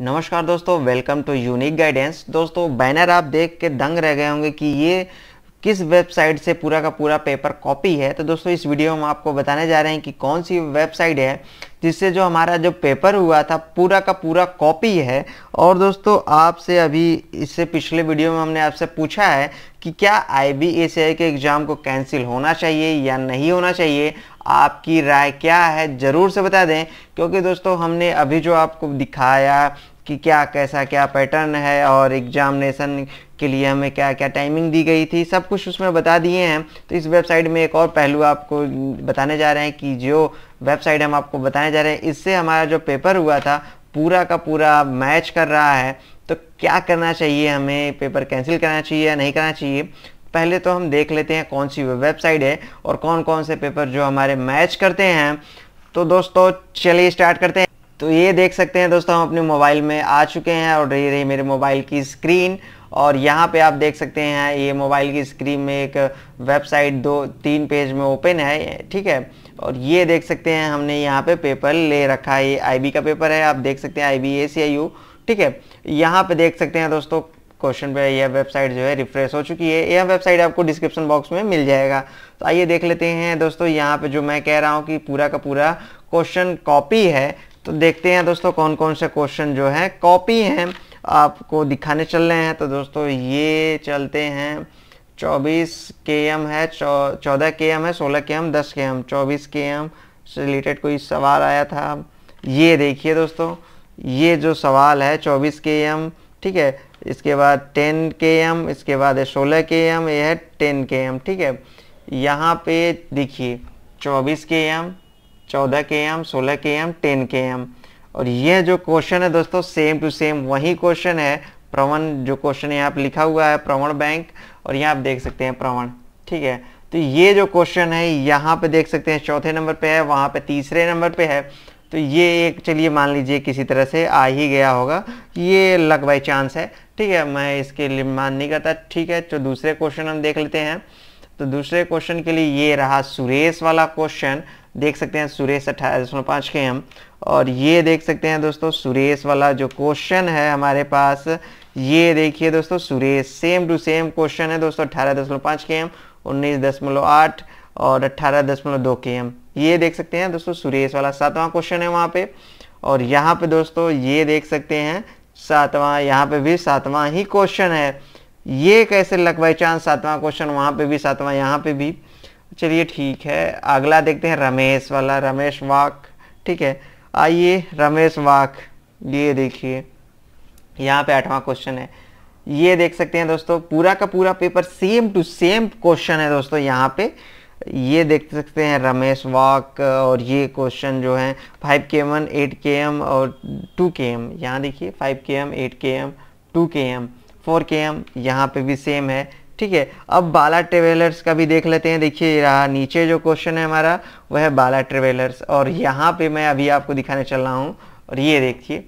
नमस्कार दोस्तों welcome to unique guidance दोस्तों बैनर आप देख के दंग रह गए होंगे कि ये किस वेबसाइट से पूरा का पूरा पेपर कॉपी है। तो दोस्तों, इस वीडियो में आपको बताने जा रहे हैं कि कौन सी वेबसाइट है जिससे जो हमारा जो पेपर हुआ था, पूरा का पूरा कॉपी है। और दोस्तों, आपसे अभी इससे पिछले वीडियो में हमने आपसे पूछा है कि क्या आई बी के एग्ज़ाम को कैंसिल होना चाहिए या नहीं होना चाहिए। आपकी राय क्या है, ज़रूर से बता दें। क्योंकि दोस्तों, हमने अभी जो आपको दिखाया कि क्या, कैसा, क्या पैटर्न है और एग्जामिनेशन के लिए हमें क्या क्या टाइमिंग दी गई थी, सब कुछ उसमें बता दिए हैं। तो इस वेबसाइट में एक और पहलू आपको बताने जा रहे हैं कि जो वेबसाइट हम आपको बताने जा रहे हैं, इससे हमारा जो पेपर हुआ था, पूरा का पूरा मैच कर रहा है। तो क्या करना चाहिए हमें? पेपर कैंसिल करना चाहिए या नहीं करना चाहिए? पहले तो हम देख लेते हैं कौन सी वेबसाइट है और कौन कौन से पेपर जो हमारे मैच करते हैं। तो दोस्तों, चलिए स्टार्ट करते हैं। तो ये देख सकते हैं दोस्तों, हम अपने मोबाइल में आ चुके हैं और ये रही मेरे मोबाइल की स्क्रीन। और यहाँ पे आप देख सकते हैं, ये मोबाइल की स्क्रीन में एक वेबसाइट दो, तीन पेज में ओपन है, ठीक है? और ये देख सकते हैं, हमने यहाँ पे पेपर ले रखा है। ये आईबी का पेपर है, आप देख सकते हैं आई B A C I you ठीक है? यहाँ पे देख सकते हैं दोस्तों क्वेश्चन पे यह वेबसाइट जो है रिफ्रेश हो चुकी है। यह वेबसाइट आपको डिस्क्रिप्शन बॉक्स में मिल जाएगा। तो आइए देख लेते हैं दोस्तों, यहाँ पे जो मैं कह रहा हूँ कि पूरा का पूरा क्वेश्चन कॉपी है। तो देखते हैं दोस्तों कौन कौन से क्वेश्चन जो है कॉपी हैं। आपको दिखाने चल रहे हैं। तो दोस्तों ये चलते हैं। 24 के एम है चौदह के एम है 16 के एम दस के एम चौबीस के एम से रिलेटेड कोई सवाल आया था? ये देखिए दोस्तों, ये जो सवाल है 24 के एम ठीक है? इसके बाद 10 के एम इसके बाद है 16 के एम ये है 10 के एम ठीक है? यहाँ पे देखिए 24 के एम चौदह के एम सोलह के एम टेन के एम और ये जो क्वेश्चन है दोस्तों सेम टू सेम वही क्वेश्चन है, प्रवण जो क्वेश्चन यहाँ पे लिखा हुआ है, प्रवण बैंक और यहाँ आप देख सकते हैं प्रवण, ठीक है? तो ये जो क्वेश्चन है, यहाँ पे देख सकते हैं, चौथे नंबर पे है, वहाँ पे तीसरे नंबर पे है। तो ये एक, चलिए मान लीजिए किसी तरह से आ ही गया होगा। ये लक बाई चांस है। ठीक है, मैं इसके लिए मान नहीं करता। ठीक है तो दूसरे क्वेश्चन हम देख लेते हैं। तो दूसरे क्वेश्चन के लिए ये रहा सुरेश वाला क्वेश्चन देख सकते हैं सुरेश अट्ठारह दशमलव पाँच के एम और ये देख सकते हैं दोस्तों, सुरेश वाला जो क्वेश्चन है हमारे पास, ये देखिए दोस्तों, Suresh same to same question है दोस्तों, अट्ठारह दशमलव पाँच के एम उन्नीस दशमलव आठ और अट्ठारह दशमलव दो के एम ये देख सकते हैं दोस्तों, सुरेश वाला सातवां क्वेश्चन है वहाँ पे। और यहाँ पे दोस्तों, ये देख सकते हैं, सातवां, यहाँ पे भी सातवां ही क्वेश्चन है। ये कैसे लक बाई चांस सातवां क्वेश्चन वहाँ पे भी, सातवां यहाँ पे भी। चलिए ठीक है, अगला देखते हैं रमेश वाला, रमेश वाक, ठीक है। आइए, रमेश वाक, ये देखिए, यहाँ पे आठवां क्वेश्चन है। ये देख सकते हैं दोस्तों, पूरा का पूरा paper same to same question है दोस्तों, यहाँ पे। ये देख सकते हैं रमेश वाक, और ये क्वेश्चन जो है five K M eight K M और टू के एम यहाँ देखिए five K M eight K M two K M four K M यहाँ पे भी सेम है, ठीक है? अब बाला ट्रेवलर्स का भी देख लेते हैं, देखिए रहा नीचे जो क्वेश्चन है हमारा, वह है बाला ट्रेवलर्स और यहाँ पे मैं अभी आपको दिखाने चल रहा हूँ, और ये देखिए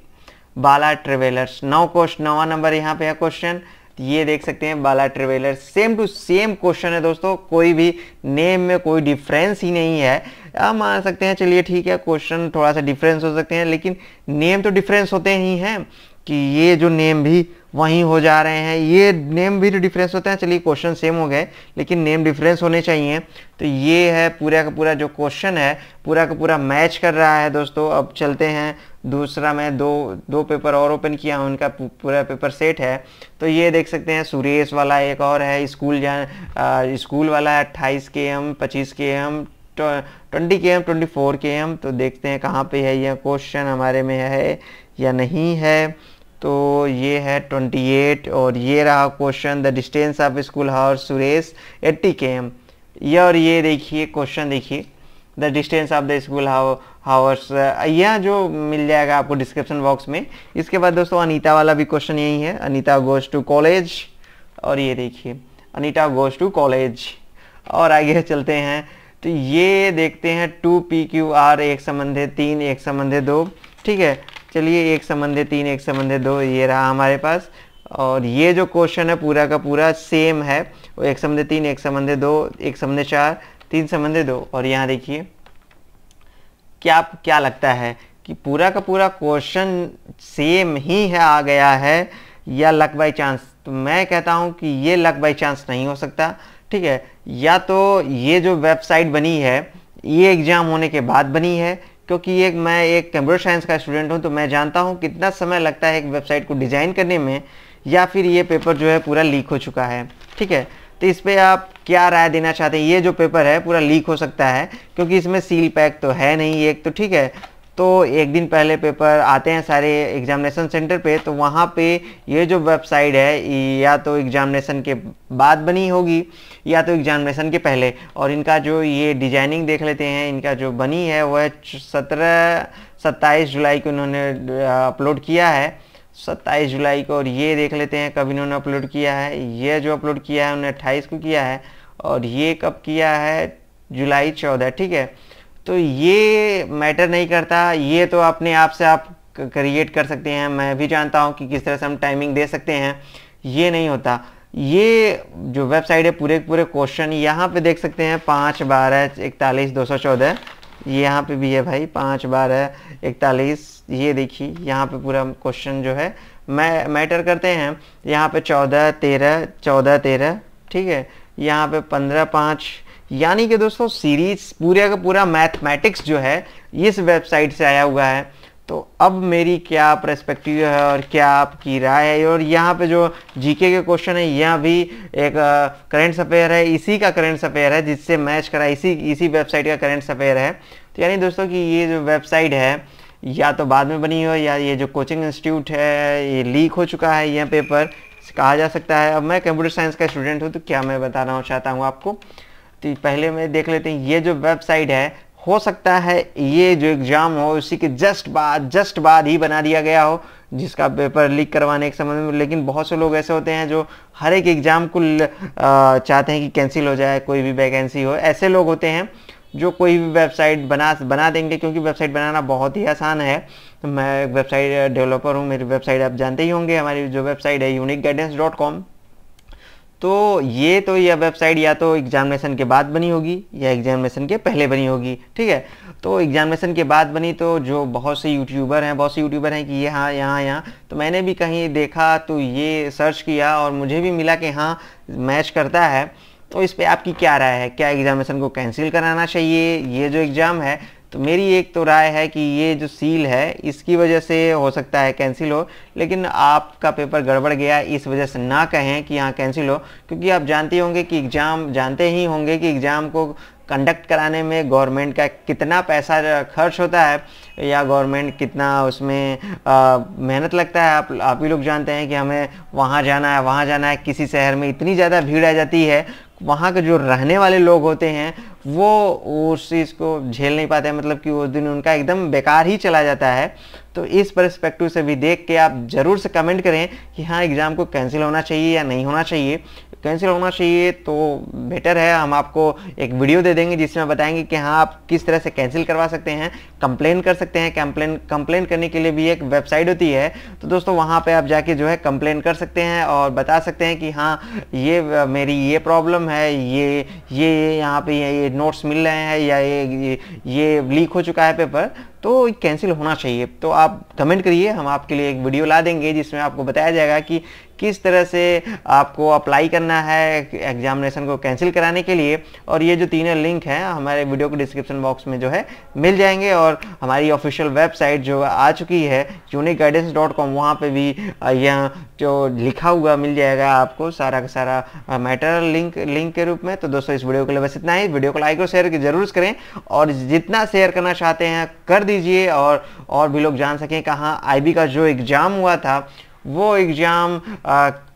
बाला ट्रेवलर्स नौ क्वेश्चन नवा नंबर यहाँ पे है क्वेश्चन ये देख सकते हैं, Bala travellers same to same question है दोस्तों, कोई भी नेम में कोई डिफरेंस ही नहीं है। आप मान सकते हैं, चलिए ठीक है क्वेश्चन थोड़ा सा डिफरेंस हो सकते हैं, लेकिन नेम तो डिफरेंस होते ही हैं कि ये जो नेम भी वहीं हो जा रहे हैं। ये नेम भी तो डिफरेंस होते हैं, चलिए क्वेश्चन सेम हो गए, लेकिन नेम डिफरेंस होने चाहिए। तो ये है पूरा का पूरा जो क्वेश्चन है, पूरा का पूरा मैच कर रहा है दोस्तों। अब चलते हैं दूसरा मैं दो दो पेपर और ओपन किया हूँ उनका पूरा पेपर सेट है। तो ये देख सकते हैं, सुरेश वाला एक और है, स्कूल जहाँ स्कूल वाला है, अट्ठाईस के एम पच्चीस K M twenty K M twenty four K M तो देखते हैं कहाँ पे है यह क्वेश्चन हमारे में है या नहीं है। तो ये है 28 और ये रहा question the distance of school house Suresh 80 K M ये और ये देखिए क्वेश्चन देखिए। The distance of the school house यह जो मिल जाएगा आपको डिस्क्रिप्शन बॉक्स में, इसके बाद दोस्तों अनीता वाला भी क्वेश्चन यही है। अनीता गोज टू कॉलेज और ये देखिए, अनीता गोज टू कॉलेज और आगे चलते हैं। तो ये देखते हैं टू पी क्यू आर एक संबंध तीन, एक संबंध दो। ठीक है, चलिए एक संबंध तीन, एक संबंध दो, ये रहा हमारे पास। और ये जो क्वेश्चन है पूरा का पूरा सेम है। वो एक संबंध तीन, एक संबंध दो, एक संबंध चार। तीन संबंध दो, और यहाँ देखिए, क्या क्या लगता है कि पूरा का पूरा क्वेश्चन सेम ही है, आ गया है, या लक बाई चांस तो मैं कहता हूँ कि ये लक बाई चांस नहीं हो सकता, ठीक है? या तो ये जो वेबसाइट बनी है, ये एग्ज़ाम होने के बाद बनी है, क्योंकि एक मैं एक कंप्यूटर साइंस का स्टूडेंट हूँ तो मैं जानता हूँ कितना समय लगता है एक वेबसाइट को डिज़ाइन करने में, या फिर ये पेपर जो है पूरा लीक हो चुका है, ठीक है? तो इस पर आप क्या राय देना चाहते हैं? ये जो पेपर है, पूरा लीक हो सकता है, क्योंकि इसमें सील पैक तो है नहीं, एक तो ठीक है। तो एक दिन पहले पेपर आते हैं सारे एग्जामिनेशन सेंटर पे तो वहाँ पे ये जो वेबसाइट है, या तो एग्जामिनेशन के बाद बनी होगी, या तो एग्जामिनेशन के पहले। और इनका जो ये डिज़ाइनिंग देख लेते हैं, इनका जो बनी है वह सत्रह सत्ताईस जुलाई को उन्होंने अपलोड किया है। सत्ताईस जुलाई को और ये देख लेते हैं कब इन्होंने अपलोड किया है। ये जो अपलोड किया है, उन्होंने अट्ठाईस को किया है और ये कब किया है? जुलाई चौदह, ठीक है? तो ये मैटर नहीं करता। ये तो अपने आप से आप क्रिएट कर सकते हैं। मैं भी जानता हूँ कि किस तरह से हम टाइमिंग दे सकते हैं। ये नहीं होता। ये जो वेबसाइट है, पूरे पूरे क्वेश्चन यहाँ पे देख सकते हैं। पाँच बारह इकतालीस दो सौ चौदह। ये यहाँ पे भी है भाई, पाँच बारह इकतालीस, ये देखिए, यहाँ पे पूरा क्वेश्चन जो है, मै, मैटर करते हैं, यहाँ पे चौदह, तेरह चौदह, तेरह, ठीक है, यहाँ पे पंद्रह, पाँच, यानी कि दोस्तों सीरीज़ पूरे का पूरा मैथमेटिक्स जो है, इस वेबसाइट से आया हुआ है। तो अब मेरी क्या प्रस्पेक्टिव है और क्या आपकी राय है? और यहाँ पे जो जीके के क्वेश्चन है, यह भी एक करंट अफेयर है, इसी का करंट अफेयर है, जिससे मैच करा, इसी इसी वेबसाइट का करंट अफेयर है। तो यानी दोस्तों कि ये जो वेबसाइट है, या तो बाद में बनी हो, या ये जो कोचिंग इंस्टीट्यूट है, ये लीक हो चुका है यह पेपर कहा जा सकता है। अब मैं कंप्यूटर साइंस का स्टूडेंट हूँ तो क्या मैं बताना चाहता हूँ आपको? तो पहले में देख लेते हैं, ये जो वेबसाइट है हो सकता है ये जो एग्ज़ाम हो उसी के जस्ट बाद जस्ट बाद ही बना दिया गया हो, जिसका पेपर लीक करवाने के संबंध में। लेकिन बहुत से लोग ऐसे होते हैं जो हर एक एग्ज़ाम को चाहते हैं कि कैंसिल हो जाए, कोई भी वैकेंसी हो। ऐसे लोग होते हैं जो कोई भी वेबसाइट बना बना देंगे, क्योंकि वेबसाइट बनाना बहुत ही आसान है। तो मैं एक वेबसाइट डेवलपर हूँ, मेरी वेबसाइट आप जानते ही होंगे, हमारी जो वेबसाइट है यूनिक गाइडेंस डॉट कॉम तो ये तो यह वेबसाइट या तो एग्जामिनेशन के बाद बनी होगी, या एग्जामिनेशन के पहले बनी होगी, ठीक है? तो एग्जामिनेशन के बाद बनी तो जो बहुत से यूट्यूबर हैं, बहुत से यूट्यूबर हैं कि ये हाँ यहाँ यहाँ तो मैंने भी कहीं देखा तो ये सर्च किया और मुझे भी मिला कि हाँ मैच करता है। तो इस पर आपकी क्या राय है? क्या एग्जामिनेशन को कैंसिल कराना चाहिए? ये जो एग्ज़ाम है तो मेरी एक तो राय है कि ये जो सील है, इसकी वजह से हो सकता है कैंसिल हो, लेकिन आपका पेपर गड़बड़ गया, इस वजह से ना कहें कि यहाँ कैंसिल हो, क्योंकि आप जानते होंगे कि एग्ज़ाम जानते ही होंगे कि एग्ज़ाम को कंडक्ट कराने में गवर्नमेंट का कितना पैसा खर्च होता है, या गवर्नमेंट कितना उसमें मेहनत लगता है। आप आप ही लोग जानते हैं कि हमें वहाँ जाना है, वहाँ जाना है, किसी शहर में इतनी ज़्यादा भीड़ आ जाती है, वहाँ के जो रहने वाले लोग होते हैं वो उस चीज़ को झेल नहीं पाते मतलब कि उस दिन उनका एकदम बेकार ही चला जाता है। तो इस परस्पेक्टिव से भी देख के आप ज़रूर से कमेंट करें कि हाँ एग्ज़ाम को कैंसिल होना चाहिए या नहीं होना चाहिए। कैंसिल होना चाहिए तो बेटर है हम आपको एक वीडियो दे देंगे जिसमें बताएँगे कि हाँ आप किस तरह से कैंसिल करवा सकते हैं कंप्लेन कर सकते हैं। कंप्लेन कंप्लेन करने के लिए भी एक वेबसाइट होती है। तो दोस्तों वहाँ पे आप जाके जो है कंप्लेन कर सकते हैं और बता सकते हैं कि हाँ ये मेरी ये प्रॉब्लम है ये ये यहाँ पे ये, ये नोट्स मिल रहे हैं या ये ये, ये लीक हो चुका है पेपर तो कैंसिल होना चाहिए। तो आप कमेंट करिए, हम आपके लिए एक वीडियो ला देंगे, जिसमें आपको बताया जाएगा कि किस तरह से आपको अप्लाई करना है एग्जामिनेशन को कैंसिल कराने के लिए, और ये जो तीनों लिंक हैं, हमारे वीडियो के डिस्क्रिप्शन बॉक्स में जो है, मिल जाएँगे, और हमारी ऑफिशियल वेबसाइट जो आ चुकी है यूनिक गाइडेंस डॉट कॉम वहाँ पर भी यह जो लिखा हुआ मिल जाएगा आपको सारा का सारा मैटर लिंक लिंक के रूप में। तो दोस्तों, इस वीडियो के लिए बस इतना ही। वीडियो को लाइक और शेयर ज़रूर करें, और जितना शेयर करना चाहते हैं, कर दीजिए, और और भी लोग जान सकें कहाँ आई का जो एग्ज़ाम हुआ था वो एग्ज़ाम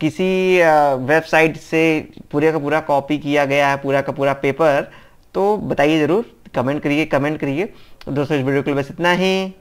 किसी वेबसाइट से पूरे का पूरा कॉपी किया गया है, पूरा का पूरा पेपर तो बताइए ज़रूर कमेंट करिए कमेंट करिए। दोस्तों, इस वीडियो के लिए बस इतना ही।